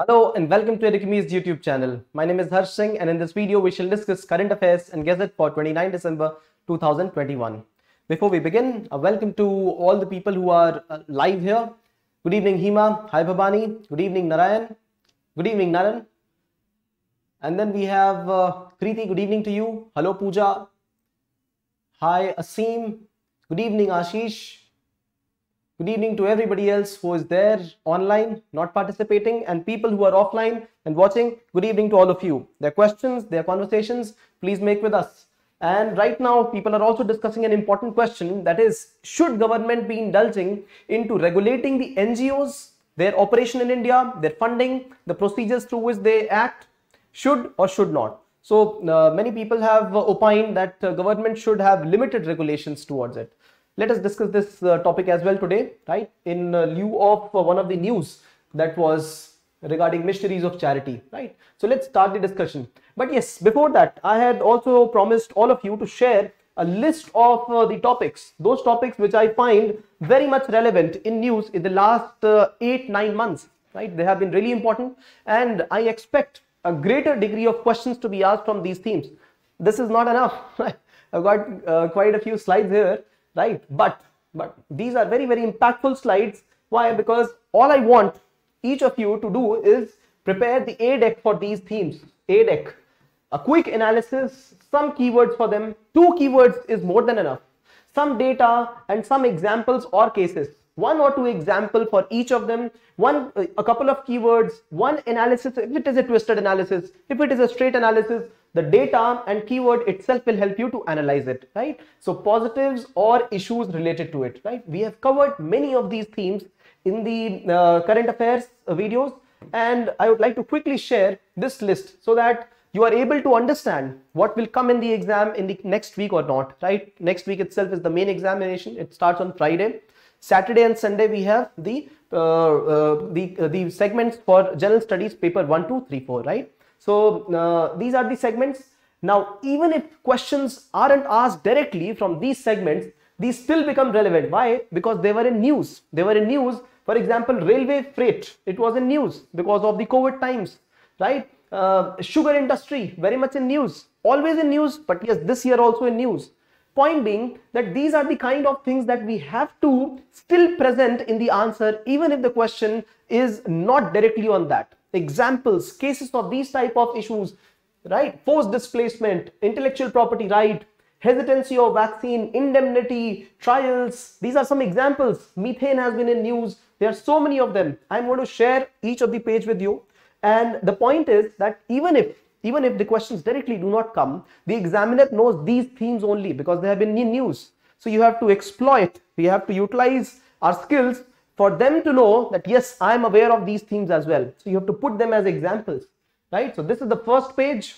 Hello and welcome to Edukemy's YouTube channel. My name is Harsh Singh and in this video we shall discuss current affairs and Gazette for 29 December 2021. Before we begin, a welcome to all the people who are uh, live here. Good evening Hima, hi Bhabani, good evening Narayan, good evening Naran. And then we have uh, Kriti, good evening to you. Hello Pooja. Hi Asim, good evening Ashish. Good evening to everybody else who is there online, not participating, and people who are offline and watching. Good evening to all of you. Their questions, their conversations, please make with us. And right now, people are also discussing an important question that is, should government be indulging into regulating the NGOs, their operation in India, their funding, the procedures through which they act, should or should not? So uh, many people have opined that uh, government should have limited regulations towards it let us discuss this uh, topic as well today, right? In uh, lieu of uh, one of the news that was regarding missionaries of charity, right? So let's start the discussion. But yes, before that, I had also promised all of you to share a list of uh, the topics, those topics which I find very much relevant in news in the last uh, eight, nine months, right? They have been really important and I expect a greater degree of questions to be asked from these themes. This is not enough. I've got uh, quite a few slides here right? But but these are very very impactful slides. Why? Because all i want each of you to do is prepare the a deck for these themes. A deck. A quick analysis some keywords for them. Two keywords is more than enough. Some data and some examples or cases. One or two example for each of them. One a couple of keywords. One analysis if it is a twisted analysis if it is a straight analysis the data and keyword itself will help you to analyze it right? So positives or issues related to it right? We have covered many of these themes in the uh, current affairs videos and i would like to quickly share this list so that you are able to understand what will come in the exam in the next week or not right? Next week itself is the main examination. It starts on friday. Saturday and sunday we have the uh, uh the uh, the segments for general studies paper 1 2 3 4 right so uh, these are the segments. Now, even if questions aren't asked directly from these segments, these still become relevant. Why? Because they were in news. They were in news. For example, railway freight. It was in news because of the COVID times, right? Uh, sugar industry, very much in news. Always in news, but yes, this year also in news. Point being that these are the kind of things that we have to still present in the answer, even if the question is not directly on that examples, cases of these type of issues, right? Forced displacement, intellectual property right, hesitancy of vaccine, indemnity, trials. These are some examples. Methane has been in news. There are so many of them. I'm going to share each of the page with you. And the point is that even if even if the questions directly do not come, the examiner knows these themes only because they have been in news. So you have to exploit, we have to utilize our skills for them to know that yes, I am aware of these themes as well. So you have to put them as examples, right? So this is the first page,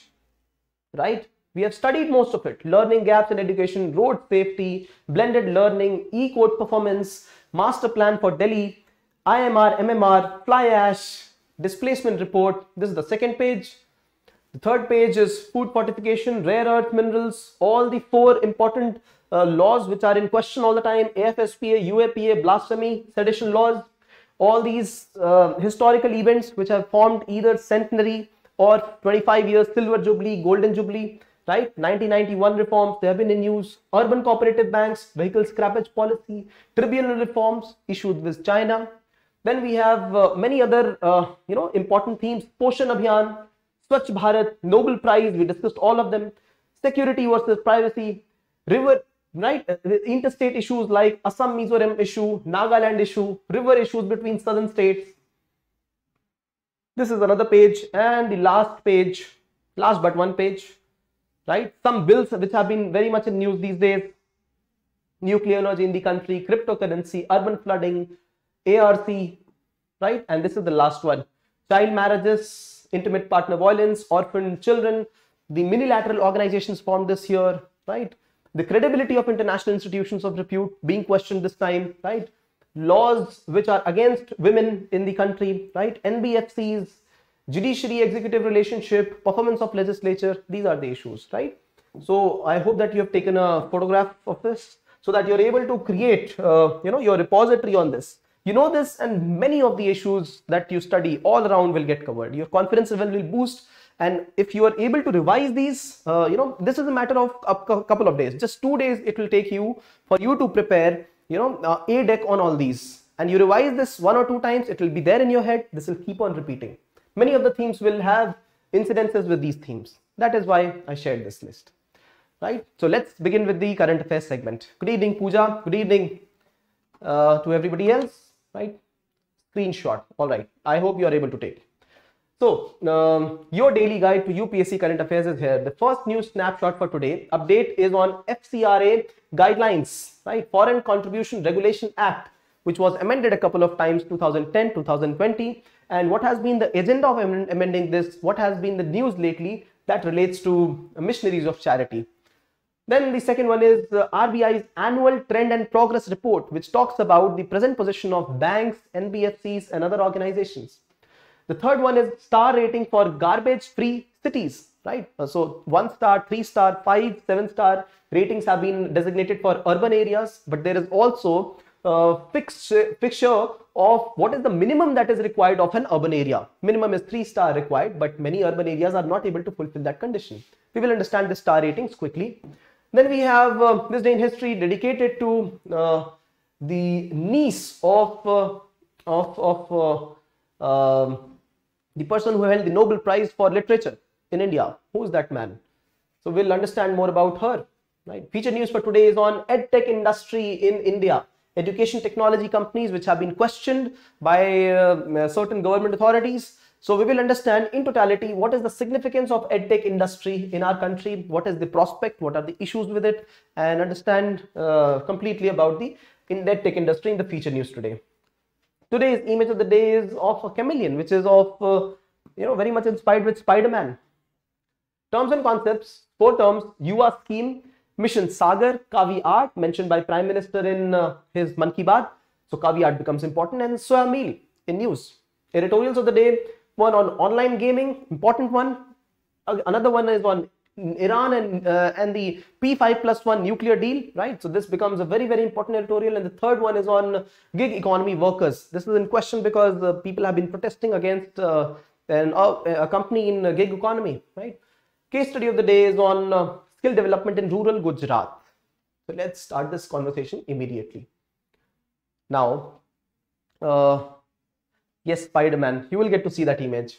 right? We have studied most of it. Learning gaps in education, road safety, blended learning, e-code performance, master plan for Delhi, IMR, MMR, fly ash, displacement report. This is the second page. The third page is food fortification, rare earth minerals, all the four important uh, laws which are in question all the time AFSPA, UAPA, blasphemy, sedition laws, all these uh, historical events which have formed either centenary or 25 years silver jubilee, golden jubilee, right? 1991 reforms, they have been in news. Urban cooperative banks, vehicle scrappage policy, tribunal reforms issued with China. Then we have uh, many other, uh, you know, important themes. Poshan Abhiyan, Swachh Bharat, Nobel Prize, we discussed all of them. Security versus privacy, river right? Uh, interstate issues like assam mizoram issue nagaland issue river issues between southern states. This is another page. And the last page last but one page right? Some bills which have been very much in news these days. Nuclear energy in the country cryptocurrency urban flooding arc right? And this is the last one. Child marriages intimate partner violence orphan children. The minilateral organizations formed this year right the credibility of international institutions of repute being questioned this time, right? Laws which are against women in the country, right? NBFCs, judiciary executive relationship, performance of legislature, these are the issues, right? So I hope that you have taken a photograph of this so that you're able to create, uh, you know, your repository on this. You know this, and many of the issues that you study all around will get covered. Your confidence level will boost, and if you are able to revise these, uh, you know, this is a matter of a couple of days. Just two days it will take you for you to prepare, you know, uh, a deck on all these. And you revise this one or two times, it will be there in your head. This will keep on repeating. Many of the themes will have incidences with these themes. That is why I shared this list right? So let's begin with the current affairs segment. Good evening, puja Good evening uh, to everybody else, right? Screenshot. All right. I hope you are able to take. So um, your daily guide to UPSC current affairs is here. The first news snapshot for today update is on FCRA guidelines, right? Foreign Contribution Regulation Act, which was amended a couple of times, 2010, 2020. And what has been the agenda of amending this? What has been the news lately that relates to missionaries of charity? Then the second one is uh, RBI's annual trend and progress report, which talks about the present position of banks, NBFCs, and other organizations. The third one is star rating for garbage free cities, right? Uh, so one star, three star, five, seven star ratings have been designated for urban areas, but there is also a fixed fixture of what is the minimum that is required of an urban area. Minimum is three star required, but many urban areas are not able to fulfill that condition. We will understand the star ratings quickly. Then we have uh, this day in history dedicated to uh, the niece of uh, of of uh, um, the person who held the Nobel Prize for Literature in India. Who is that man? So we'll understand more about her. Right. Feature news for today is on edtech industry in India. Education technology companies which have been questioned by uh, certain government authorities so we will understand in totality what is the significance of edtech industry in our country, what is the prospect, what are the issues with it, and understand uh, completely about the in edtech industry in the feature news today. Today's image of the day is of a chameleon, which is of uh, you know very much inspired with Spider-Man. Terms and concepts, four terms, Yuva scheme, mission Sagar, Kaavi art mentioned by Prime Minister in uh, his Man Ki Baat. So Kaavi art becomes important and soya meal in news. Editorials of the day, one on online gaming, important one. Another one is on Iran and uh, and the P5 plus one nuclear deal, right? So this becomes a very very important editorial. And the third one is on gig economy workers. This is in question because uh, people have been protesting against uh, an, uh, a company in gig economy, right? Case study of the day is on uh, skill development in rural Gujarat. So let's start this conversation immediately. Now, uh, Yes, Spider-Man. You will get to see that image.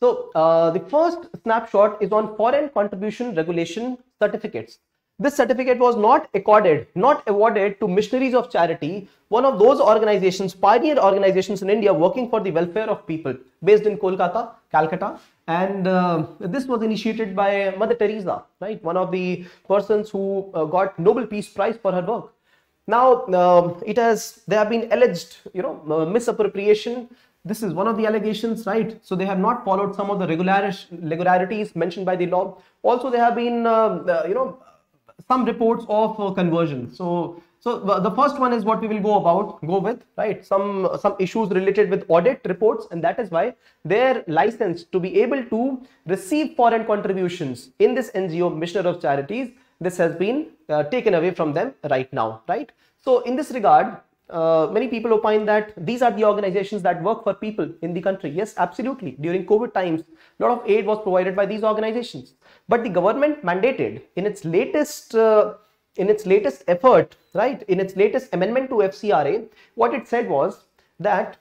So uh, the first snapshot is on foreign contribution regulation certificates. This certificate was not accorded, not awarded to missionaries of charity, one of those organizations, pioneer organizations in India working for the welfare of people based in Kolkata, Calcutta. And uh, this was initiated by Mother Teresa, right? One of the persons who uh, got Nobel Peace Prize for her work. Now, um, it has, there have been alleged, you know, misappropriation this is one of the allegations, right? So they have not followed some of the regularities mentioned by the law. Also, there have been, uh, you know, some reports of uh, conversion. So, so the first one is what we will go about, go with, right? Some some issues related with audit reports, and that is why their license to be able to receive foreign contributions in this NGO, Missioner of Charities, this has been uh, taken away from them right now, right? So in this regard, uh, many people opine that these are the organizations that work for people in the country. Yes, absolutely. During COVID times, a lot of aid was provided by these organizations. But the government mandated in its latest uh, in its latest effort, right, in its latest amendment to FCRA, what it said was that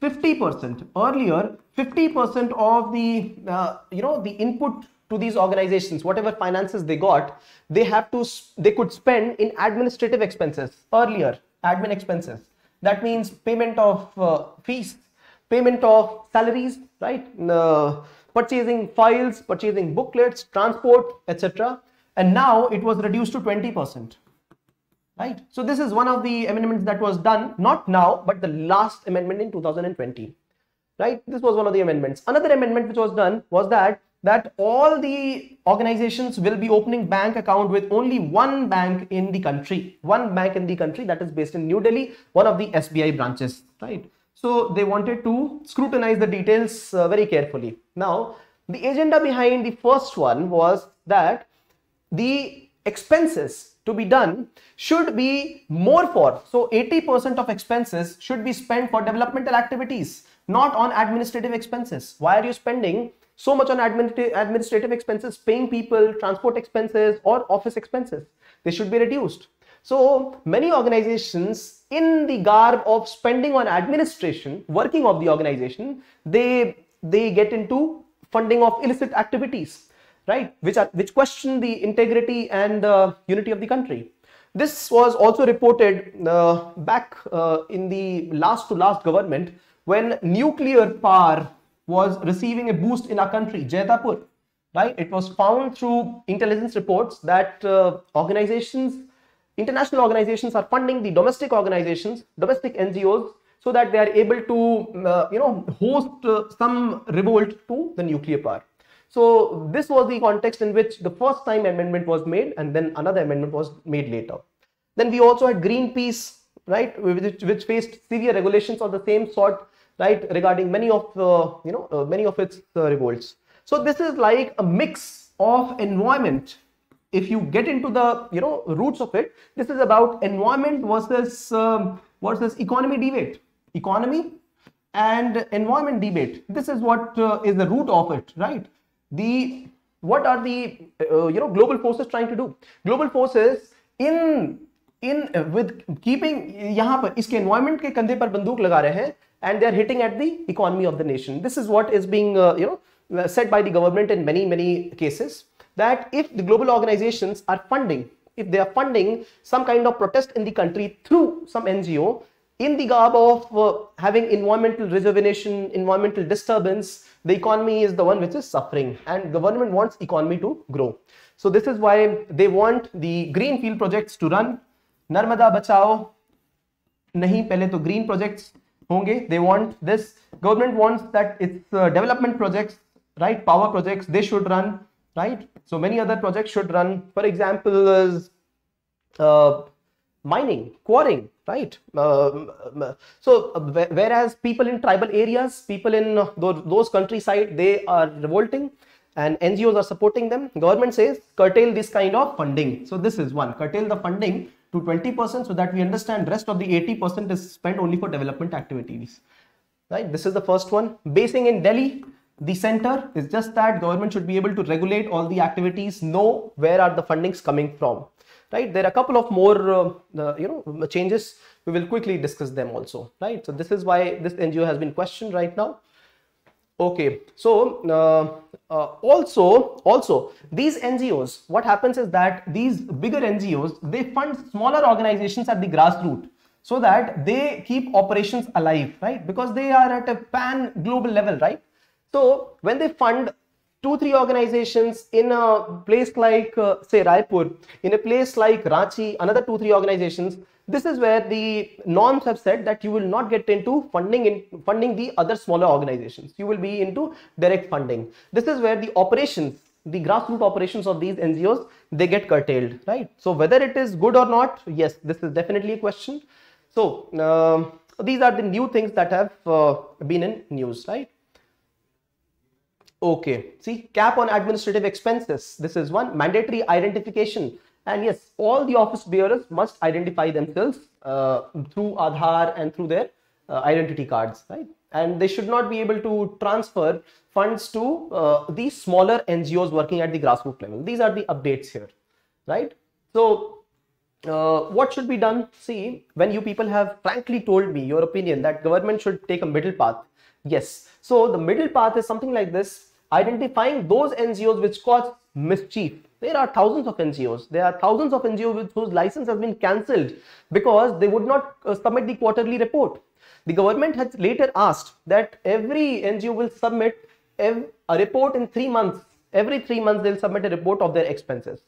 50% earlier, 50% of the uh, you know the input to these organizations, whatever finances they got, they have to they could spend in administrative expenses earlier admin expenses. That means payment of uh, fees, payment of salaries, right? Uh, purchasing files, purchasing booklets, transport, etc. And now it was reduced to 20%. Right. So this is one of the amendments that was done, not now, but the last amendment in 2020. Right. This was one of the amendments. Another amendment which was done was that that all the organizations will be opening bank account with only one bank in the country one bank in the country that is based in new delhi one of the sbi branches right so they wanted to scrutinize the details uh, very carefully now the agenda behind the first one was that the expenses to be done should be more for. So 80% of expenses should be spent for developmental activities, not on administrative expenses. Why are you spending so much on administrative expenses, paying people, transport expenses or office expenses? They should be reduced. So many organizations in the garb of spending on administration, working of the organization, they, they get into funding of illicit activities right which are which question the integrity and uh, unity of the country this was also reported uh, back uh, in the last to last government when nuclear power was receiving a boost in our country Jaitapur right it was found through intelligence reports that uh, organizations international organizations are funding the domestic organizations domestic ngos so that they are able to uh, you know host uh, some revolt to the nuclear power so this was the context in which the first time amendment was made and then another amendment was made later. Then we also had Greenpeace, right, which, which faced severe regulations of the same sort, right, regarding many of uh, you know uh, many of its uh, revolts. So this is like a mix of environment. If you get into the you know roots of it, this is about environment versus um, versus economy debate. Economy and environment debate. This is what uh, is the root of it, right? the what are the uh, you know global forces trying to do global forces in in with keeping yahan par iske environment ke kandhe par bandook laga rahe hain and they are hitting at the economy of the nation this is what is being uh, you know uh, said by the government in many many cases that if the global organizations are funding if they are funding some kind of protest in the country through some ngo in the garb of uh, having environmental rejuvenation, environmental disturbance, the economy is the one which is suffering and government wants economy to grow. So this is why they want the greenfield projects to run. Bachao, nahi pehle to green projects honge. They want this, government wants that its uh, development projects, right, power projects, they should run, right. So many other projects should run. For example, is uh, mining, quarrying, right? Uh, so uh, whereas people in tribal areas, people in those countryside, they are revolting and NGOs are supporting them. Government says curtail this kind of funding. So this is one, curtail the funding to 20% so that we understand rest of the 80% is spent only for development activities. Right, this is the first one. Basing in Delhi, the center is just that government should be able to regulate all the activities, know where are the fundings coming from. Right? There are a couple of more uh, you know changes. We will quickly discuss them also. Right? So this is why this ngo has been questioned right now okay so uh, uh, also also these ngos what happens is that these bigger ngos they fund smaller organizations at the grassroots so that they keep operations alive right? Because they are at a pan global level right? So when they fund two three organizations in a place like uh, say raipur in a place like ranchi another two three organizations this is where the norms have said that you will not get into funding in funding the other smaller organizations. You will be into direct funding. This is where the operations the grassroots operations of these ngos they get curtailed right? So whether it is good or not yes this is definitely a question. So uh, these are the new things that have uh, been in news right? Okay, see cap on administrative expenses. This is one. Mandatory identification. And yes, all the office bearers must identify themselves uh, through Aadhaar and through their uh, identity cards, right? And they should not be able to transfer funds to uh, these smaller NGOs working at the grassroots level. These are the updates here, right? So uh, what should be done? See, when you people have frankly told me your opinion that government should take a middle path. Yes. So the middle path is something like this identifying those NGOs which cause mischief. There are thousands of NGOs. There are thousands of NGOs whose license has been cancelled because they would not uh, submit the quarterly report. The government has later asked that every NGO will submit a report in three months. Every three months, they'll submit a report of their expenses.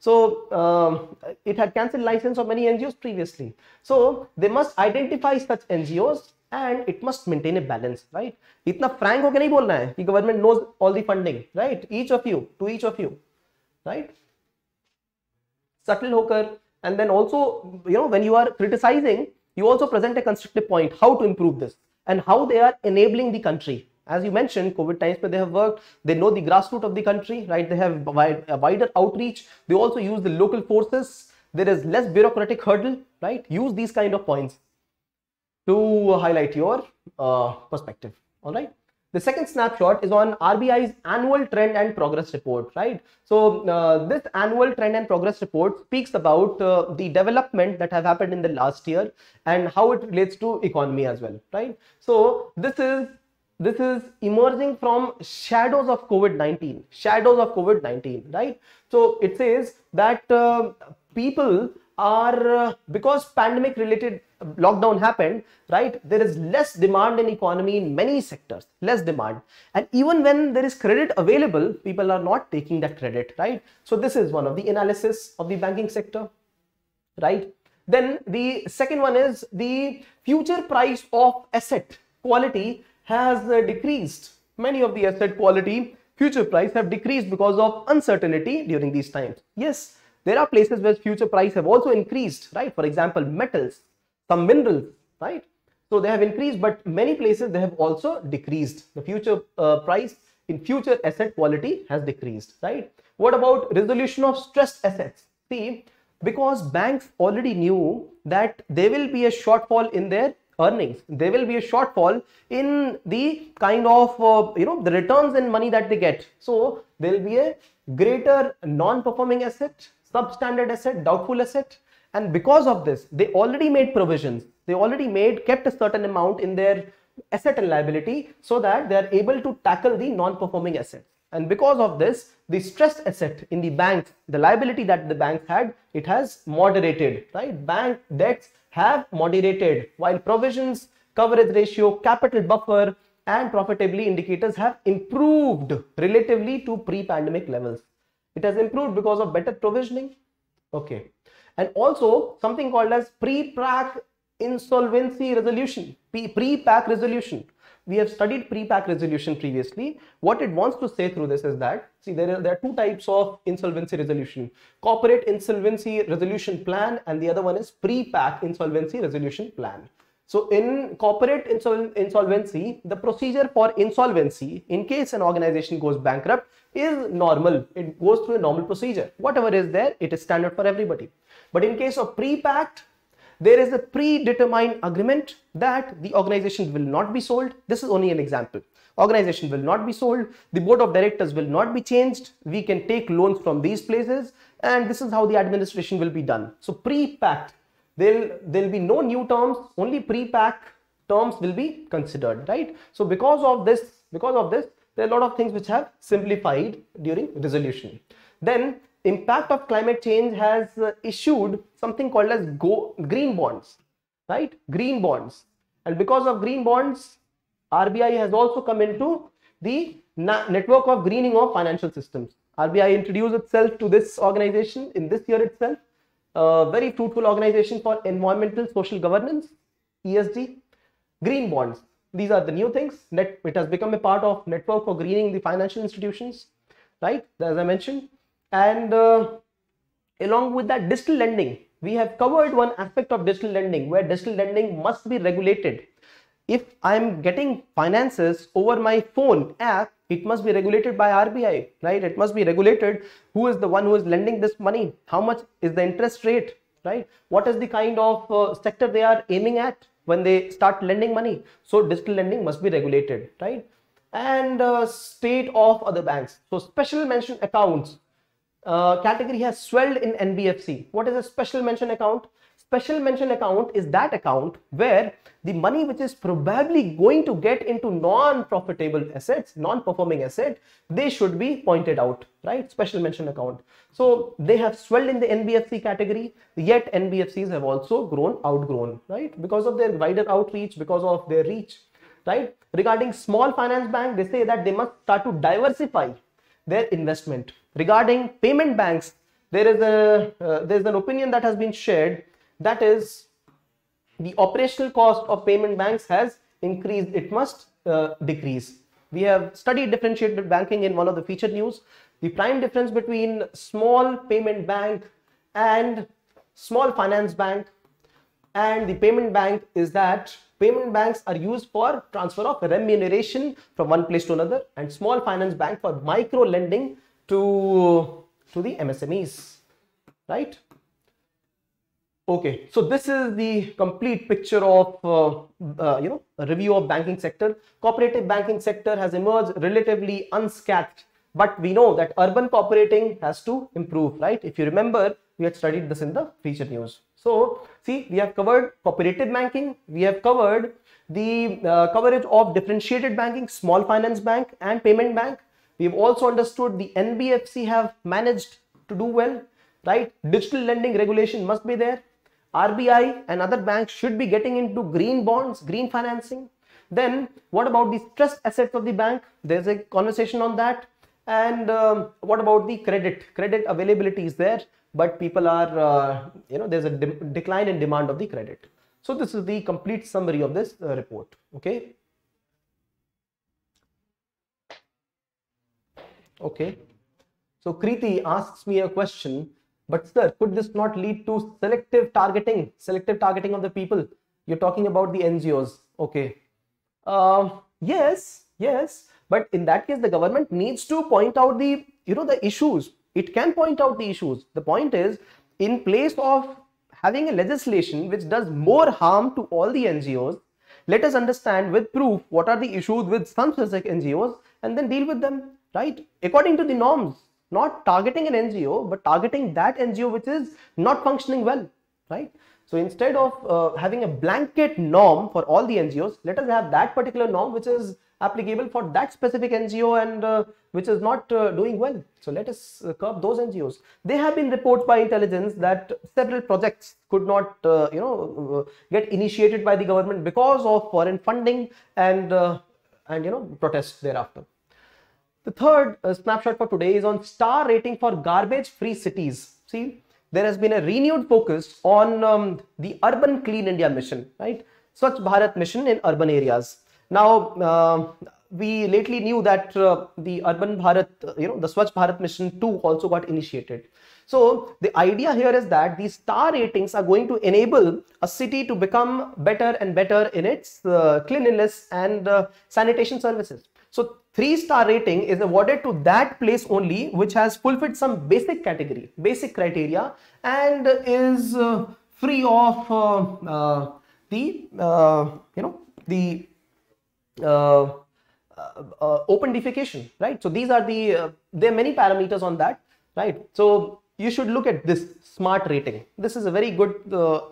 So um, it had cancelled license of many NGOs previously. So they must identify such NGOs it must maintain a balance right? Itna frank ho ke nahi bolna hai ki government knows all the funding right? Each of you to each of you right? Subtle hokar and then also you know when you are criticizing you also present a constructive point how to improve this and how they are enabling the country. As you mentioned covid times where they have worked. They know the grassroots of the country right? They have a wider outreach. They also use the local forces. There is less bureaucratic hurdle, right? Use these kind of points to highlight your uh, perspective, all right? The second snapshot is on RBI's annual trend and progress report, right? So uh, this annual trend and progress report speaks about uh, the development that have happened in the last year and how it relates to economy as well, right? So this is this is emerging from shadows of COVID-19, shadows of COVID-19, right? So it says that uh, people are, uh, because pandemic related lockdown happened, right? There is less demand in economy in many sectors, less demand. And even when there is credit available, people are not taking that credit, right? So this is one of the analysis of the banking sector, right? Then the second one is the future price of asset quality has uh, decreased. Many of the asset quality future price have decreased because of uncertainty during these times. Yes, there are places where future price have also increased, right? For example, metals, some minerals, right? So they have increased, but many places they have also decreased. The future uh, price in future asset quality has decreased, right? What about resolution of stressed assets? See, because banks already knew that there will be a shortfall in their earnings there will be a shortfall in the kind of uh, you know the returns in money that they get so there will be a greater non-performing asset substandard asset doubtful asset. And because of this they already made provisions. They already made kept a certain amount in their asset and liability so that they are able to tackle the non-performing assets and because of this the stressed asset in the bank the liability that the banks had it has moderated right? Bank debts have moderated while provisions, coverage ratio, capital buffer and profitability indicators have improved relatively to pre-pandemic levels. It has improved because of better provisioning. Okay. And also something called as pre-pack insolvency resolution, pre-pack resolution we have studied pre-pack resolution previously. What it wants to say through this is that, see, there are, there are two types of insolvency resolution. Corporate insolvency resolution plan and the other one is pre-pack insolvency resolution plan. So in corporate insol insolvency, the procedure for insolvency, in case an organization goes bankrupt, is normal. It goes through a normal procedure. Whatever is there, it is standard for everybody. But in case of pre-packed there is a predetermined agreement that the organization will not be sold. This is only an example. Organization will not be sold. The board of directors will not be changed. We can take loans from these places and this is how the administration will be done. So pre-packed, there will be no new terms, only pre-pack terms will be considered, right? So because of this, because of this, there are a lot of things which have simplified during resolution. Then impact of climate change has uh, issued something called as go green bonds right green bonds and because of green bonds RBI has also come into the network of greening of financial systems RBI introduced itself to this organization in this year itself a very fruitful organization for environmental social governance ESG green bonds. These are the new things. That it has become a part of network for greening the financial institutions right? As I mentioned. And uh, along with that digital lending we have covered one aspect of digital lending where digital lending must be regulated. If i'm getting finances over my phone app it must be regulated by rbi right? It must be regulated who is the one who is lending this money how much is the interest rate right? What is the kind of uh, sector they are aiming at when they start lending money? So digital lending must be regulated right? And uh, state of other banks. So special mention accounts. Uh, category has swelled in NBFC. What is a special mention account? Special mention account is that account where the money which is probably going to get into non-profitable assets, non-performing asset, they should be pointed out, right? Special mention account. So they have swelled in the NBFC category, yet NBFCs have also grown, outgrown, right? Because of their wider outreach, because of their reach, right? Regarding small finance bank, they say that they must start to diversify their investment regarding payment banks there is a uh, there is an opinion that has been shared that is the operational cost of payment banks has increased. It must uh, decrease. We have studied differentiated banking in one of the featured news. The prime difference between small payment bank and small finance bank and the payment bank is that payment banks are used for transfer of remuneration from one place to another and small finance bank for micro lending to, to the MSMEs, right? Okay, so this is the complete picture of uh, uh, you know review of banking sector. Cooperative banking sector has emerged relatively unscathed, but we know that urban cooperating has to improve, right? If you remember, we had studied this in the feature news. So see, we have covered cooperative banking, we have covered the uh, coverage of differentiated banking, small finance bank and payment bank. We've also understood the NBFC have managed to do well, right? Digital lending regulation must be there RBI and other banks should be getting into green bonds, green financing. Then what about the stressed assets of the bank? There's a conversation on that. And um, what about the credit? Credit availability is there, but people are, uh, you know, there's a de decline in demand of the credit. So this is the complete summary of this uh, report. Okay. Okay. So Kriti asks me a question but sir, could this not lead to selective targeting, selective targeting of the people? You're talking about the NGOs. Okay. Uh, yes, yes. But in that case, the government needs to point out the, you know, the issues. It can point out the issues. The point is, in place of having a legislation which does more harm to all the NGOs, let us understand with proof what are the issues with some specific NGOs and then deal with them, right? According to the norms not targeting an NGO, but targeting that NGO which is not functioning well, right? So instead of uh, having a blanket norm for all the NGOs, let us have that particular norm which is applicable for that specific NGO and uh, which is not uh, doing well. So let us uh, curb those NGOs. There have been reports by intelligence that several projects could not, uh, you know, uh, get initiated by the government because of foreign funding and and you know protests thereafter. The third uh, snapshot for today is on star rating for garbage free cities. See, there has been a renewed focus on um, the urban clean India mission, right? Swachh Bharat mission in urban areas. Now, uh, we lately knew that uh, the urban Bharat, uh, you know, the Swachh Bharat mission 2 also got initiated. So the idea here is that these star ratings are going to enable a city to become better and better in its uh, cleanliness and uh, sanitation services. So three star rating is awarded to that place only which has fulfilled some basic category, basic criteria and is uh, free of uh, uh, the, uh, you know, the uh, open defecation, right? So these are the, there are many parameters on that, right? So you should look at this smart rating. This is a very good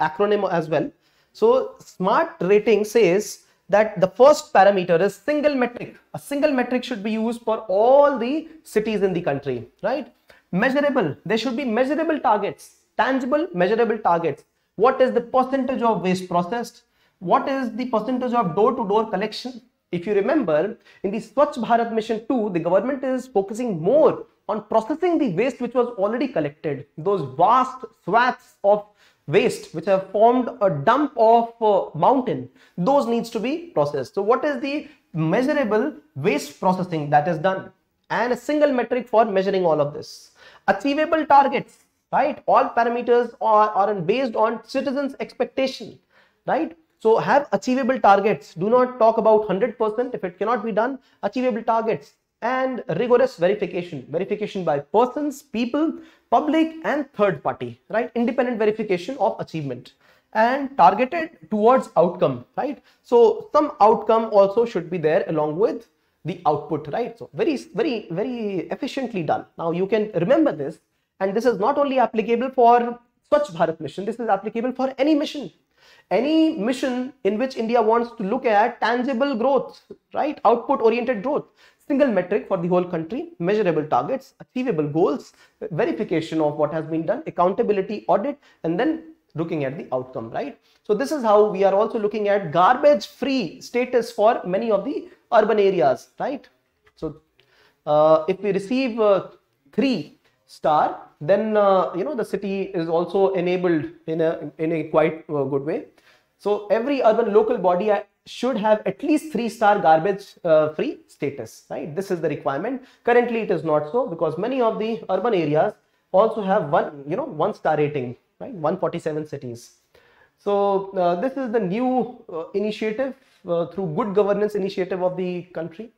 acronym as well. So smart rating says that the first parameter is single metric. A single metric should be used for all the cities in the country, right? Measurable, there should be measurable targets, tangible, measurable targets. What is the percentage of waste processed? What is the percentage of door-to-door -door collection? If you remember, in the Swachh Bharat Mission 2, the government is focusing more on processing the waste which was already collected. Those vast swaths of waste which have formed a dump of uh, mountain those needs to be processed. So what is the measurable waste processing that is done? And a single metric for measuring all of this. Achievable targets right? All parameters are, are based on citizens expectation right? So have achievable targets. Do not talk about 100% if it cannot be done achievable targets and rigorous verification. Verification by persons people public and third party right? Independent verification of achievement and targeted towards outcome right? So some outcome also should be there along with the output right? So very very very efficiently done. Now you can remember this and this is not only applicable for Swachh Bharat mission this is applicable for any mission. Any mission in which India wants to look at tangible growth right? Output oriented growth single metric for the whole country, measurable targets, achievable goals, verification of what has been done, accountability audit, and then looking at the outcome, right? So this is how we are also looking at garbage free status for many of the urban areas, right? So uh, if we receive uh, three star, then uh, you know the city is also enabled in a in a quite uh, good way. So every urban local body should have at least three star garbage uh, free status, right? This is the requirement. Currently, it is not so because many of the urban areas also have one, you know, one star rating, right? 147 cities. So uh, this is the new uh, initiative uh, through good governance initiative of the country.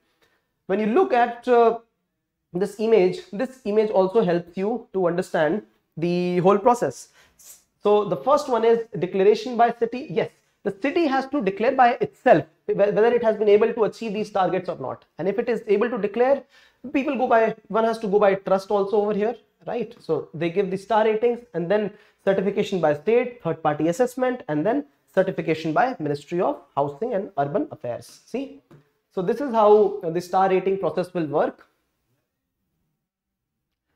When you look at uh, this image, this image also helps you to understand the whole process. So the first one is declaration by city. Yes, the city has to declare by itself whether it has been able to achieve these targets or not. And if it is able to declare, people go by, one has to go by trust also over here, right? So they give the star ratings and then certification by state, third party assessment, and then certification by Ministry of Housing and Urban Affairs. See? So this is how the star rating process will work.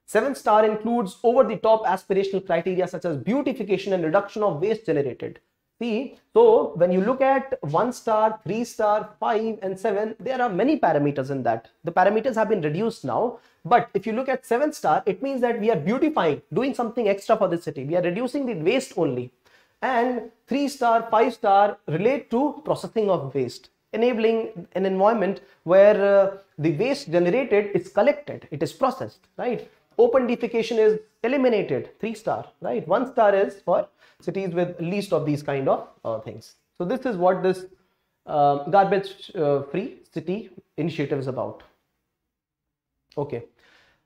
Seven star includes over the top aspirational criteria such as beautification and reduction of waste generated. See, so when you look at one star, three star, five and seven, there are many parameters in that. The parameters have been reduced now. But if you look at seven star, it means that we are beautifying, doing something extra for the city. We are reducing the waste only. And three star, five star relate to processing of waste, enabling an environment where uh, the waste generated is collected, it is processed, right? Open defecation is eliminated, three star, right? One star is for cities with least of these kind of uh, things. So this is what this uh, garbage uh, free city initiative is about. Okay.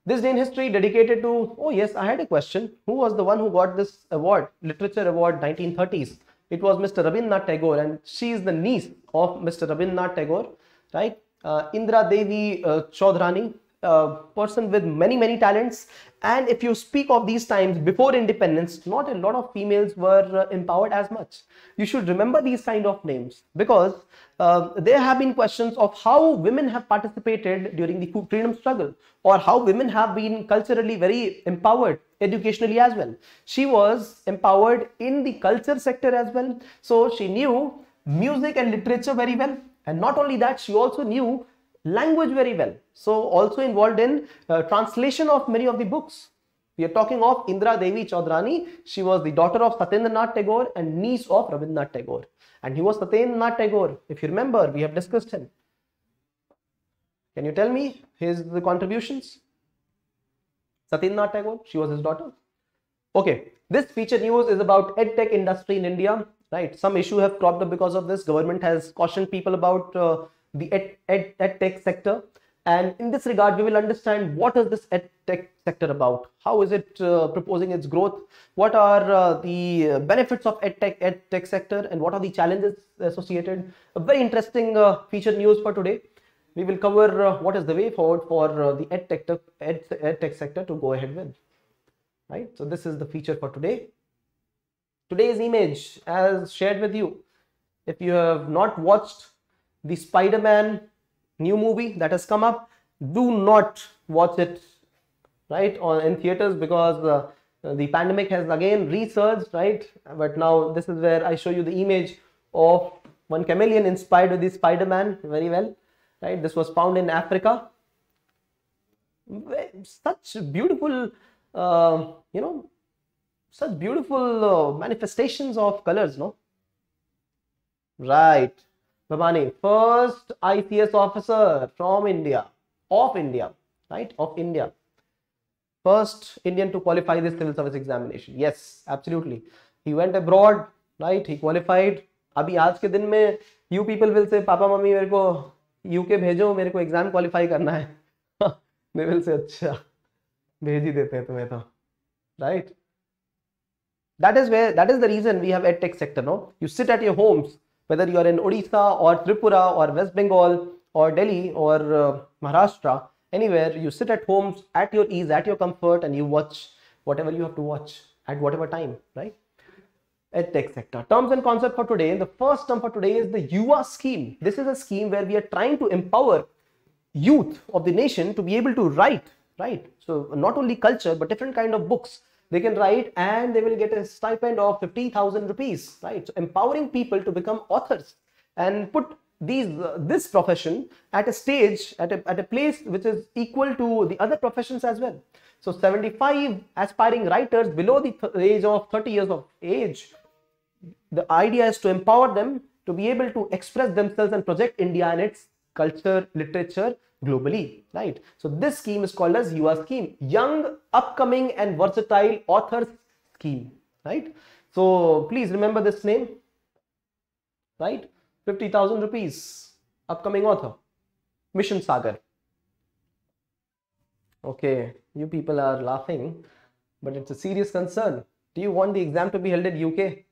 This day in history dedicated to, oh yes, I had a question. Who was the one who got this award, literature award 1930s? It was Mr. Rabindranath Tagore and she is the niece of Mr. Rabindranath Tagore, right? Uh, Indira Devi uh, Chaudhurani, person with many many talents. And if you speak of these times before independence not a lot of females were uh, empowered as much. You should remember these kind of names because uh, there have been questions of how women have participated during the freedom struggle or how women have been culturally very empowered educationally as well. She was empowered in the culture sector as well. So she knew music and literature very well. And not only that she also knew language very well. So also involved in uh, translation of many of the books. We are talking of Indira Devi Chaudhurani. She was the daughter of Satyendranath Tagore and niece of Rabindranath Tagore. And he was Satyendranath Tagore. If you remember, we have discussed him. Can you tell me his the contributions? Satyendranath Tagore, she was his daughter. Okay, this feature news is about edtech industry in India. Right, some issue have cropped up because of this. Government has cautioned people about uh, the ed, ed, ed tech sector. And in this regard, we will understand what is this ed tech sector about? How is it uh, proposing its growth? What are uh, the benefits of ed tech, ed tech sector and what are the challenges associated? A very interesting uh, feature news for today. We will cover uh, what is the way forward for uh, the ed tech, ed, ed tech sector to go ahead with. Right. So this is the feature for today. Today's image as shared with you. If you have not watched the Spider-Man new movie that has come up, do not watch it right on in theaters because uh, the pandemic has again resurged, right? But now this is where I show you the image of one chameleon inspired with the Spider-Man very well, right? This was found in Africa. Such beautiful, uh, you know, such beautiful uh, manifestations of colors, no? Right. Bhavani, first ICS officer from India, of India, right? Of India. First Indian to qualify this civil service examination. Yes, absolutely. He went abroad, right? He qualified. अभी आज के दिन में you people will say papa mummy मेरे को UK भेजो मेरे को एग्ज़ाम क्वालिफाई करना है दे विल से अच्छा भेज ही देते हैं तुम्हें तो right that is where that is the reason we have edtech sector no you sit at your homes whether you are in Odisha or Tripura or West Bengal or Delhi or uh, Maharashtra, anywhere, you sit at home at your ease, at your comfort, and you watch whatever you have to watch at whatever time, right? EdTech sector. Terms and concept for today. The first term for today is the YUVA scheme. This is a scheme where we are trying to empower youth of the nation to be able to write, right? So not only culture, but different kind of books they can write and they will get a stipend of 50,000 rupees, right? So empowering people to become authors and put these uh, this profession at a stage, at a, at a place which is equal to the other professions as well. So 75 aspiring writers below the th age of 30 years of age, the idea is to empower them to be able to express themselves and project India and its culture, literature, globally, right? So this scheme is called as YUVA scheme, Young, Upcoming and Versatile Authors Scheme, right? So please remember this name, right? 50,000 rupees, upcoming author, Mission Sagar. Okay, you people are laughing, but it's a serious concern. Do you want the exam to be held in UK?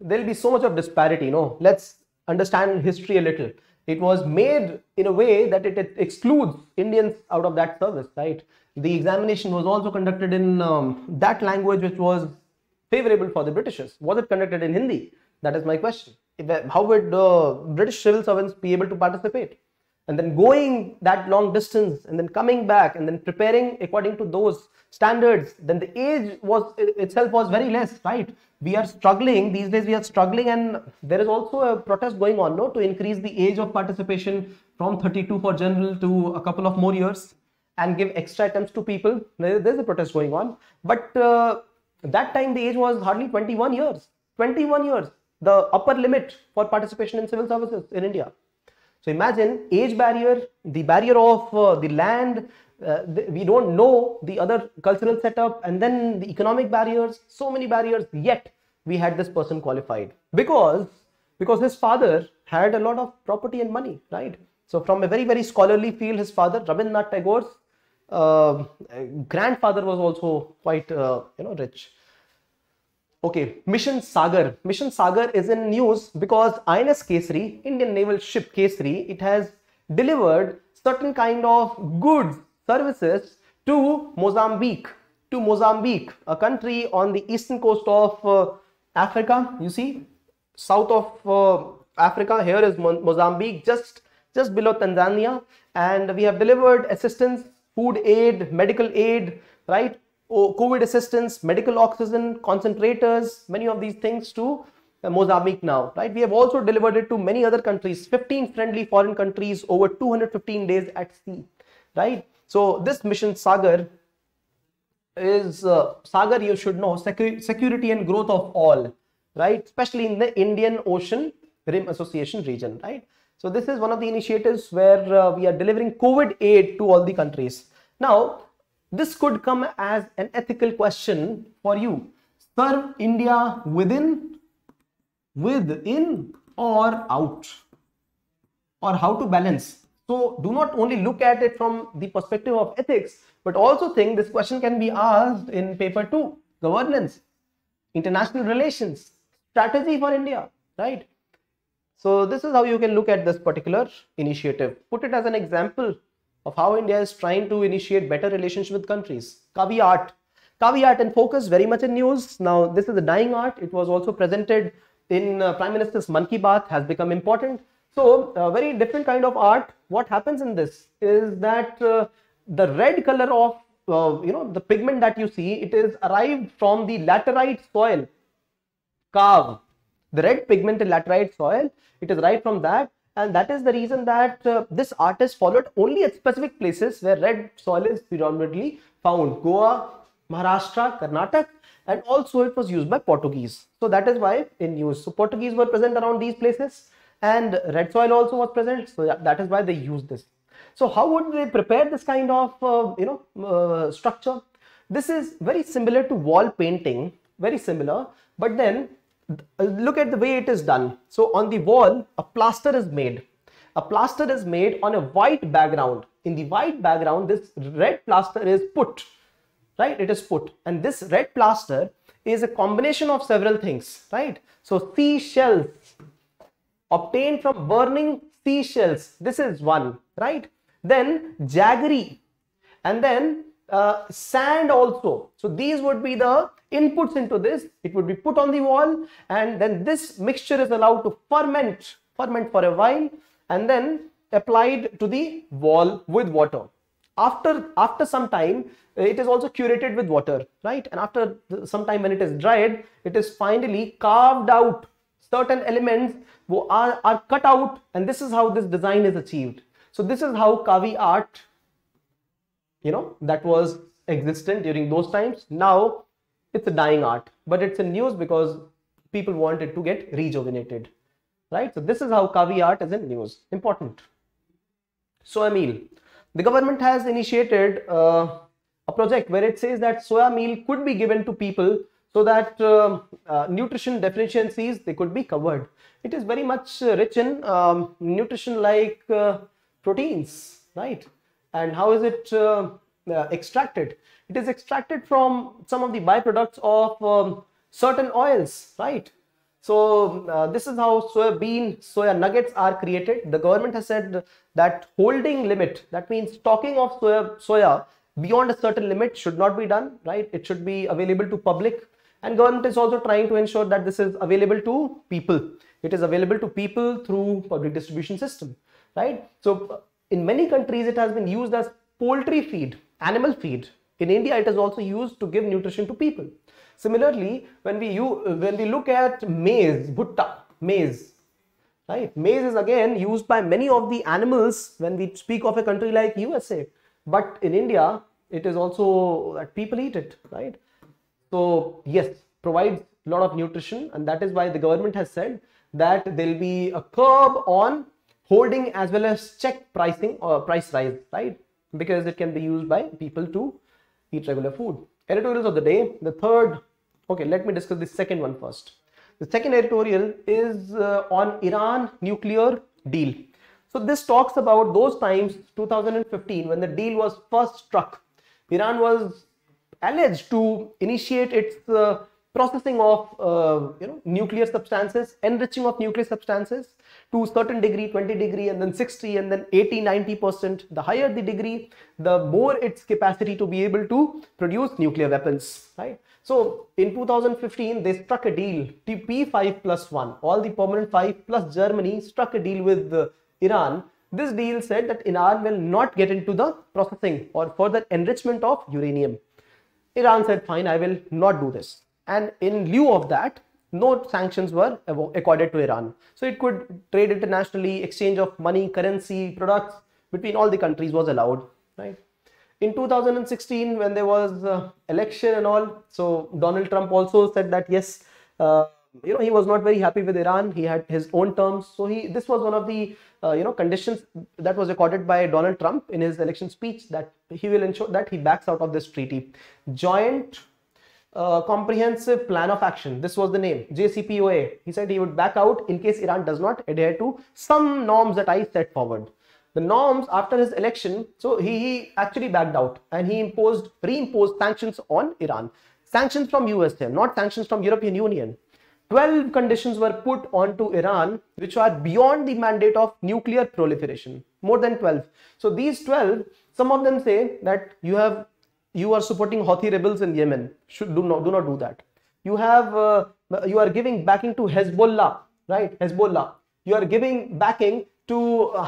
There'll be so much of disparity. No, let's understand history a little. It was made in a way that it, excludes Indians out of that service, right? The examination was also conducted in um, that language which was favorable for the Britishers. Was it conducted in Hindi? That is my question. If, how would uh, British civil servants be able to participate? And then going that long distance and then coming back and then preparing according to those standards, then the age was itself was very less, right? We are struggling these days. We are struggling, and there is also a protest going on, no, to increase the age of participation from 32 for general to a couple of more years and give extra attempts to people. There's a protest going on, but uh, that time the age was hardly 21 years. 21 years the upper limit for participation in civil services in India. So imagine age barrier, the barrier of uh, the land, uh, we don't know the other cultural setup and then the economic barriers, so many barriers, yet we had this person qualified because, because his father had a lot of property and money, right? So from a very, very scholarly field, his father, Rabindranath Tagore's uh, grandfather was also quite, uh, you know, rich. Okay, Mission Sagar. Mission Sagar is in news because INS Kesari, Indian naval ship Kesari, it has delivered certain kind of goods, services to Mozambique, to Mozambique, a country on the eastern coast of uh, Africa. You see, south of uh, Africa, here is Mo Mozambique, just, just below Tanzania. And we have delivered assistance, food aid, medical aid, right? COVID assistance, medical oxygen, concentrators, many of these things to uh, Mozambique now, right? We have also delivered it to many other countries, 15 friendly foreign countries over 215 days at sea, right? So this mission Sagar is uh, Sagar, you should know, secu security and growth of all, right? Especially in the Indian Ocean Rim Association region, right? So this is one of the initiatives where uh, we are delivering COVID aid to all the countries. Now, this could come as an ethical question for you. Serve India within, within or out? Or how to balance? So do not only look at it from the perspective of ethics, but also think this question can be asked in paper two, governance, international relations, strategy for India, right? So this is how you can look at this particular initiative. Put it as an example of how India is trying to initiate better relations with countries. Kaavi art. Kaavi art and focus very much in news. Now, this is a dying art. It was also presented in uh, Prime Minister's Mann Ki Baat has become important. So, a very different kind of art. What happens in this is that uh, the red color of, uh, you know, the pigment that you see, it is arrived from the laterite soil. Kav. The red pigment in laterite soil, it is arrived from that and that is the reason that uh, this art is followed only at specific places where red soil is predominantly found goa maharashtra karnataka and also it was used by portuguese so that is why in use so portuguese were present around these places and red soil also was present so that is why they used this so how would they prepare this kind of uh, you know uh, structure this is very similar to wall painting very similar but then look at the way it is done. So on the wall, a plaster is made. A plaster is made on a white background. In the white background, this red plaster is put, right? It is put. And this red plaster is a combination of several things, right? So seashells obtained from burning seashells. This is one, right? Then jaggery and then uh, sand also. So these would be the inputs into this. It would be put on the wall and then this mixture is allowed to ferment, ferment for a while and then applied to the wall with water. After, after some time, it is also curated with water, right? And after some time when it is dried, it is finally carved out. Certain elements are, cut out and this is how this design is achieved. So this is how Kaavi art you know that was existent during those times. Now it's a dying art but it's in news because people want it to get rejuvenated right? So this is how kaavi art is in news. Important. Soya meal the government has initiated uh, a project where it says that soya meal could be given to people so that uh, uh, nutrition deficiencies they could be covered it is very much rich in um, nutrition like uh, proteins right and how is it uh, uh, extracted? It is extracted from some of the byproducts of um, certain oils, right? So uh, this is how soya bean, soya nuggets are created. The government has said that holding limit, that means stocking of soya, soya beyond a certain limit should not be done, right? It should be available to public and government is also trying to ensure that this is available to people. It is available to people through public distribution system, right? So in many countries, it has been used as poultry feed, animal feed. In India, it is also used to give nutrition to people. Similarly, when we when we look at maize, bhutta, maize, right? Maize is again used by many of the animals when we speak of a country like USA. But in India, it is also that people eat it, right? So yes, provides a lot of nutrition, and that is why the government has said that there will be a curb on holding as well as check pricing or price rise, right? Because it can be used by people to eat regular food. Editorials of the day. The third Okay, let me discuss the second one first. The second editorial is uh, on Iran nuclear deal. So this talks about those times 2015 when the deal was first struck. Iran was alleged to initiate its uh, processing of uh, you know nuclear substances, enriching of nuclear substances to certain degree, 20 degree and then 60 and then 80, 90 percent. The higher the degree, the more its capacity to be able to produce nuclear weapons, right? So in 2015, they struck a deal, tp5 plus 1, all the permanent 5 plus Germany struck a deal with uh, Iran. This deal said that Iran will not get into the processing or further enrichment of uranium. Iran said, fine, I will not do this. And in lieu of that, no sanctions were accorded to Iran. So it could trade internationally, exchange of money, currency, products between all the countries was allowed, right? in 2016 when there was uh, election and all so donald trump also said that yes uh, you know he was not very happy with iran. He had his own terms. So he this was one of the uh, you know conditions that was accorded by donald trump in his election speech that he will ensure that he backs out of this treaty. Joint uh, comprehensive plan of action. This was the name jcpoa he said he would back out in case iran does not adhere to some norms that i set forward. The norms after his election, so he, he actually backed out and he imposed, reimposed sanctions on Iran. Sanctions from USA, not sanctions from European Union. 12 conditions were put onto Iran which are beyond the mandate of nuclear proliferation. More than 12. So these 12, some of them say that you have you are supporting Houthi rebels in Yemen. Should do not do not do that. You have uh, you are giving backing to Hezbollah, right? Hezbollah. You are giving backing to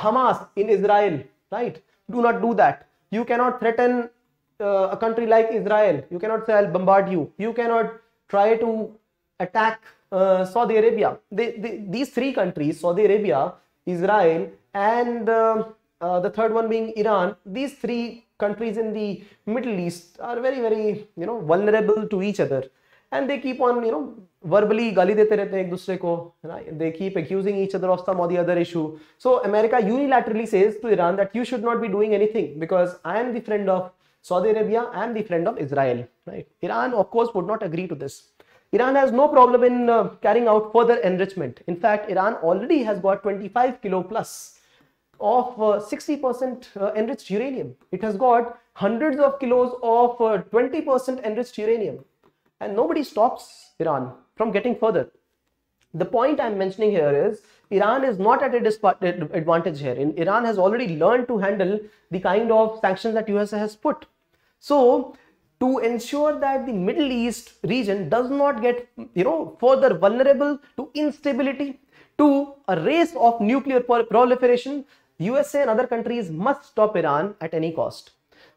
Hamas in Israel, right? Do not do that. You cannot threaten uh, a country like Israel. You cannot say, I'll bombard you. You cannot try to attack uh, Saudi Arabia. They, they, these three countries, Saudi Arabia, Israel, and uh, uh, the third one being Iran, these three countries in the Middle East are very, very, you know, vulnerable to each other. And they keep on, you know, verbally gali dete rehte ek dusre ko. They keep accusing each other of some or the other issue. So America unilaterally says to Iran that you should not be doing anything because I am the friend of Saudi Arabia, I am the friend of Israel. Right? Iran, of course, would not agree to this iran has no problem in uh, carrying out further enrichment in fact iran already has got 25 kilo plus of 60% uh, uh, enriched uranium it has got hundreds of kilos of 20% uh, enriched uranium and nobody stops iran from getting further. The point I'm mentioning here is Iran is not at a disadvantage here. In Iran has already learned to handle the kind of sanctions that USA has put. So to ensure that the Middle East region does not get you know further vulnerable to instability, to a race of nuclear proliferation, USA and other countries must stop Iran at any cost.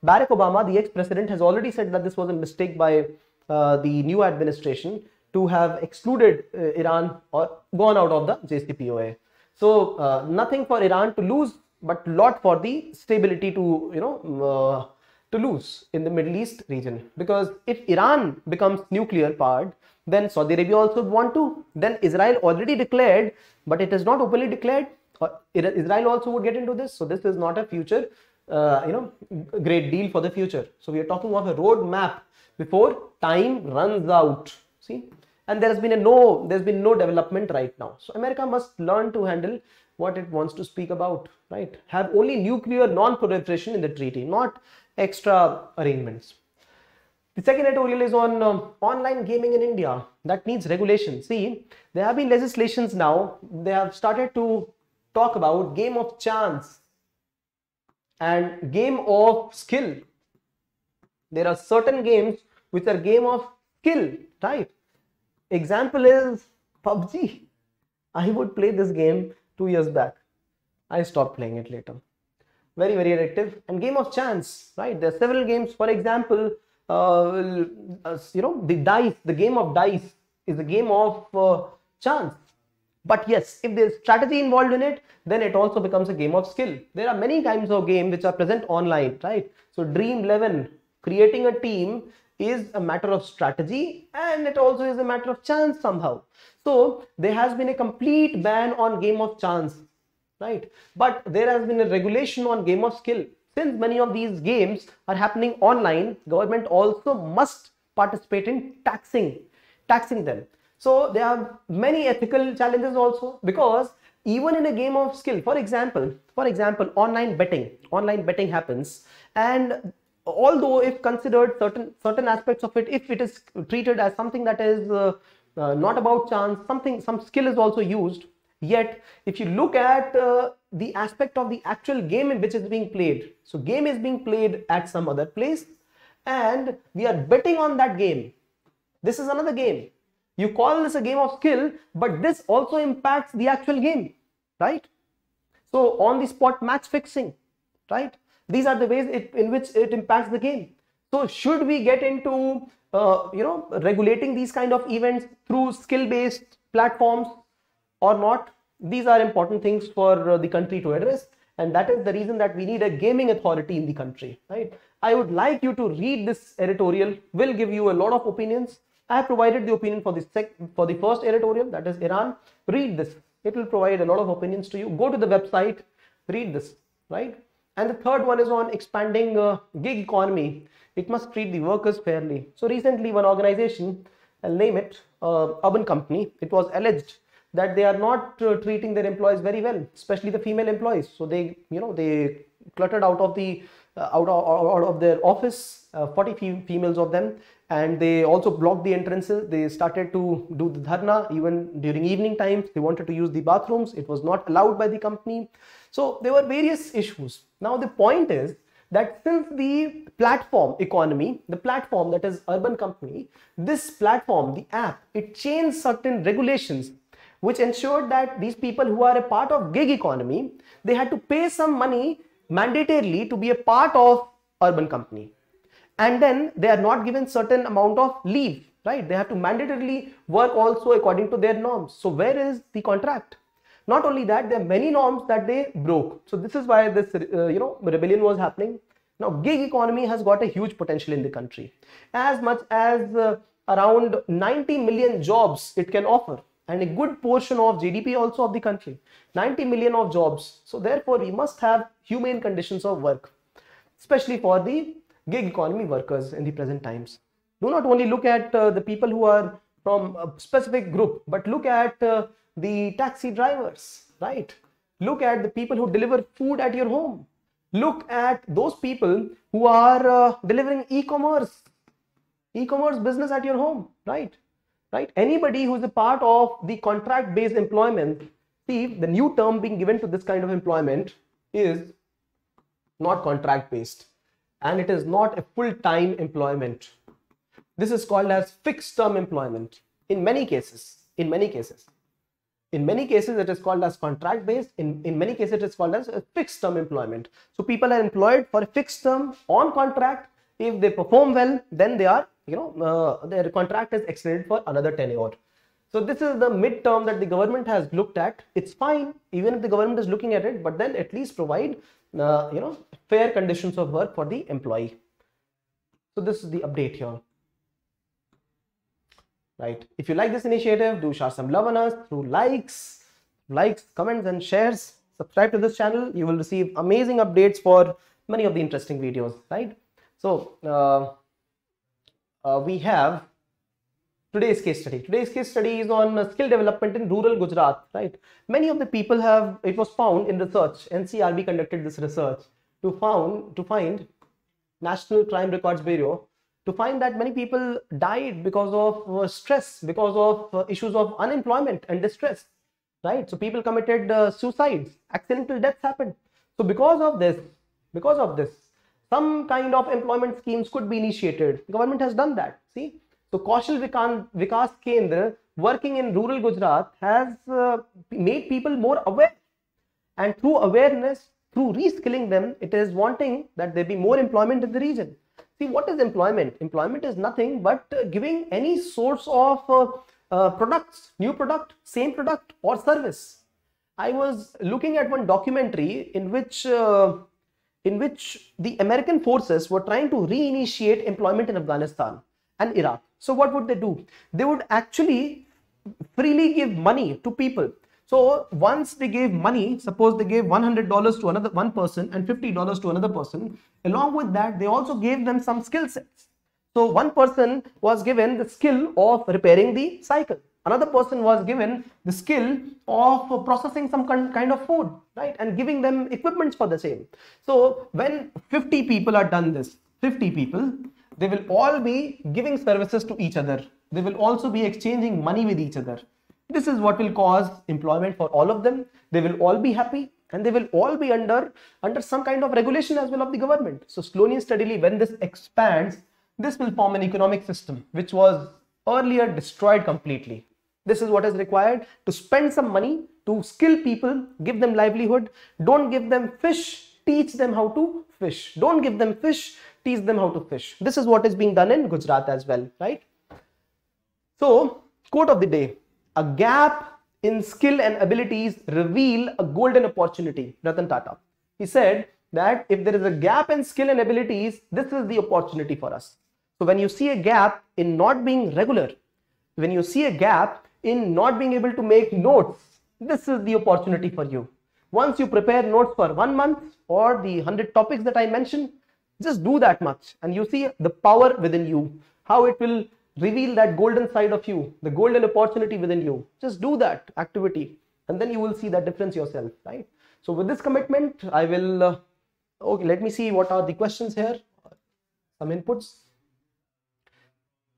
Barack Obama, the ex-president, has already said that this was a mistake by uh, the new administration to have excluded uh, Iran or gone out of the JCPOA. So uh, nothing for Iran to lose, but lot for the stability to you know uh, to lose in the Middle East region. Because if Iran becomes nuclear powered, then Saudi Arabia also want to. Then Israel already declared, but it is not openly declared. Israel also would get into this. So this is not a future, uh, you know, great deal for the future. So we are talking of a roadmap before time runs out. See, and there has been a no there's been no development right now so america must learn to handle what it wants to speak about right have only nuclear non-proliferation in the treaty not extra arrangements the second editorial is on um, online gaming in India that needs regulation. See, there have been legislations now. They have started to talk about game of chance and game of skill. There are certain games which are game of skill, right? Example is PUBG. I would play this game two years back. I stopped playing it later. Very, very addictive. And game of chance, right? There are several games. For example, uh, uh, you know the dice the game of dice is a game of uh, chance but yes if there's strategy involved in it then it also becomes a game of skill there are many kinds of game which are present online right so dream 11 creating a team is a matter of strategy and it also is a matter of chance somehow so there has been a complete ban on game of chance right? But there has been a regulation on game of skill. Since many of these games are happening online government also must participate in taxing taxing them. So there are many ethical challenges also because even in a game of skill for example for example online betting online betting happens. And although if considered certain certain aspects of it if it is treated as something that is uh, uh, not about chance something some skill is also used Yet, if you look at uh, the aspect of the actual game in which is being played, so game is being played at some other place and we are betting on that game. This is another game. You call this a game of skill, but this also impacts the actual game, right? So on the spot match fixing, right? These are the ways it, in which it impacts the game. So should we get into, uh, you know, regulating these kind of events through skill-based platforms or not these are important things for uh, the country to address. And that is the reason that we need a gaming authority in the country right? I would like you to read this editorial. Will give you a lot of opinions. I have provided the opinion for this sec for the first editorial that is iran. Read this. It will provide a lot of opinions to you. Go to the website. Read this right? And the third one is on expanding uh, gig economy. It must treat the workers fairly. So recently one organization i'll name it uh, urban company it was alleged that they are not uh, treating their employees very well especially the female employees. So they you know they cluttered out of the uh, out, of, out of their office uh, 40 females of them. And they also blocked the entrances. They started to do the dharna even during evening times they wanted to use the bathrooms. It was not allowed by the company. So there were various issues. Now the point is that since the platform economy the platform that is urban company this platform the app it changed certain regulations which ensured that these people who are a part of gig economy, they had to pay some money mandatorily to be a part of urban company. And then they are not given certain amount of leave, right? They have to mandatorily work also according to their norms. So where is the contract? Not only that, there are many norms that they broke. So this is why this, uh, you know, rebellion was happening. Now, gig economy has got a huge potential in the country. As much as uh, around 90 million jobs it can offer and a good portion of GDP also of the country. 90 million of jobs. So therefore, we must have humane conditions of work, especially for the gig economy workers in the present times. Do not only look at uh, the people who are from a specific group, but look at uh, the taxi drivers, right? Look at the people who deliver food at your home. Look at those people who are uh, delivering e-commerce, e-commerce business at your home, right? Right? Anybody who is a part of the contract based employment, see the new term being given to this kind of employment is not contract based and it is not a full time employment. This is called as fixed term employment in many cases, in many cases. In many cases, it is called as contract based. In, in many cases, it is called as a fixed term employment. So people are employed for a fixed term on contract. If they perform well, then they are you know uh, their contract is extended for another ten tenure so this is the midterm that the government has looked at. It's fine even if the government is looking at it but then at least provide uh, you know fair conditions of work for the employee. So this is the update here. Right. If you like this initiative do share some love on us through likes likes comments and shares. Subscribe to this channel. You will receive amazing updates for many of the interesting videos. Right so uh, uh, we have today's case study. Today's case study is on skill development in rural Gujarat, right? Many of the people have, it was found in research, NCRB conducted this research to found, to find National Crime Records Bureau to find that many people died because of uh, stress, because of uh, issues of unemployment and distress, right? So people committed uh, suicides, accidental deaths happened. So because of this, because of this, some kind of employment schemes could be initiated. Government has done that. See, so Kaushal Vikas Kendra working in rural Gujarat has uh, made people more aware, and through awareness, through reskilling them, it is wanting that there be more employment in the region. See, what is employment? Employment is nothing but uh, giving any source of uh, uh, products, new product, same product or service. I was looking at one documentary in which uh, in which the American forces were trying to reinitiate employment in Afghanistan and Iraq. So what would they do? They would actually freely give money to people. So once they gave money, suppose they gave $100 to another one person and $50 to another person, along with that, they also gave them some skill sets. So one person was given the skill of repairing the cycle. Another person was given the skill of processing some kind of food, right? And giving them equipments for the same. So when 50 people are done this, 50 people, they will all be giving services to each other. They will also be exchanging money with each other. This is what will cause employment for all of them. They will all be happy and they will all be under, under some kind of regulation as well of the government. So slowly and steadily, when this expands, this will form an economic system which was earlier destroyed completely. This is what is required to spend some money to skill people, give them livelihood. Don't give them fish, teach them how to fish. Don't give them fish, teach them how to fish. This is what is being done in Gujarat as well, right? So, quote of the day, a gap in skill and abilities reveal a golden opportunity, Ratan Tata. He said that if there is a gap in skill and abilities, this is the opportunity for us. So when you see a gap in not being regular, when you see a gap in not being able to make notes, this is the opportunity for you. Once you prepare notes for one month or the 100 topics that I mentioned, just do that much and you see the power within you, how it will reveal that golden side of you, the golden opportunity within you. Just do that activity and then you will see that difference yourself, right? So with this commitment, I will, uh, okay, let me see what are the questions here, some inputs.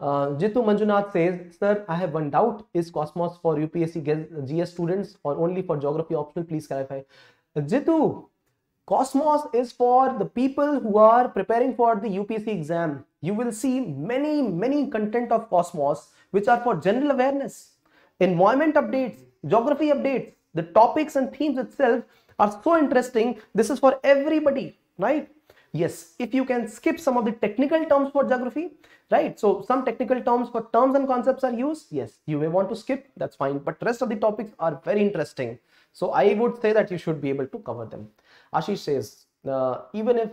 Jeetu Manjunath says sir I have one doubt is cosmos for UPSC GS students और only for geography option please clarify Jitu cosmos is for the people who are preparing for the UPSC exam you will see many many content of cosmos which are for general awareness environment updates geography updates the topics and themes itself are so interesting this is for everybody right Yes, if you can skip some of the technical terms for geography, right? So some technical terms for terms and concepts are used. Yes, you may want to skip, that's fine. But rest of the topics are very interesting. So I would say that you should be able to cover them. Ashish says, uh, even if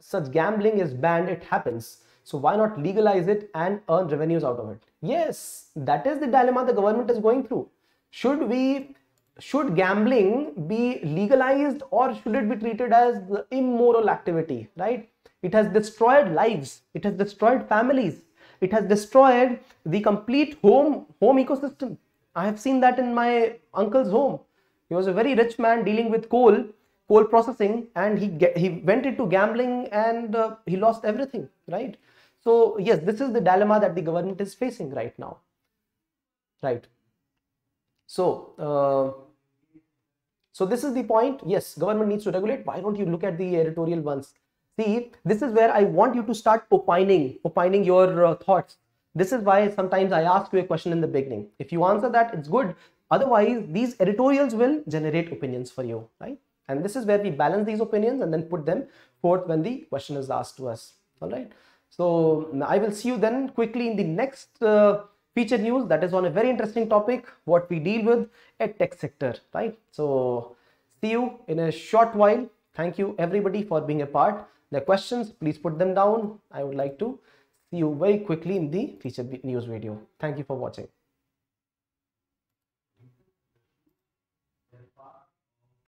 such gambling is banned, it happens. So why not legalize it and earn revenues out of it? Yes, that is the dilemma the government is going through. Should we should gambling be legalized or should it be treated as immoral activity right? It has destroyed lives. It has destroyed families. It has destroyed the complete home home ecosystem. I have seen that in my uncle's home. He was a very rich man dealing with coal coal processing and he he went into gambling and uh, he lost everything right? So yes this is the dilemma that the government is facing right now. Right so uh, so this is the point. Yes, government needs to regulate. Why don't you look at the editorial ones? See, this is where I want you to start opining, opining your uh, thoughts. This is why sometimes I ask you a question in the beginning. If you answer that, it's good. Otherwise, these editorials will generate opinions for you, right? And this is where we balance these opinions and then put them forth when the question is asked to us. All right. So I will see you then quickly in the next uh, feature news that is on a very interesting topic what we deal with EdTech sector right? So see you in a short while. Thank you everybody for being a part. The questions please put them down. I would like to see you very quickly in the feature news video. Thank you for watching